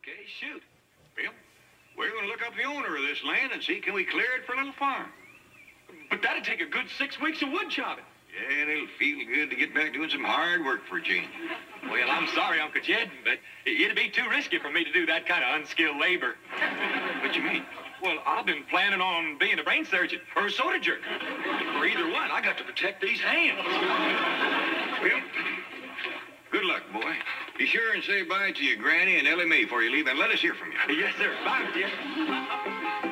Okay, shoot. Well, we're going to look up the owner of this land and see can we clear it for a little farm. But that'd take a good six weeks of wood chopping. Yeah, and it'll feel good to get back doing some hard work for a change. Well, I'm sorry, Uncle Jed, but it'd be too risky for me to do that kind of unskilled labor. What you mean? Well, I've been planning on being a brain surgeon or a soda jerk. For either one, I got to protect these hands. Well, good luck, boy. Be sure and say bye to your granny and Ellie Mae before you leave, and let us hear from you. Yes, sir. Bye, Jed.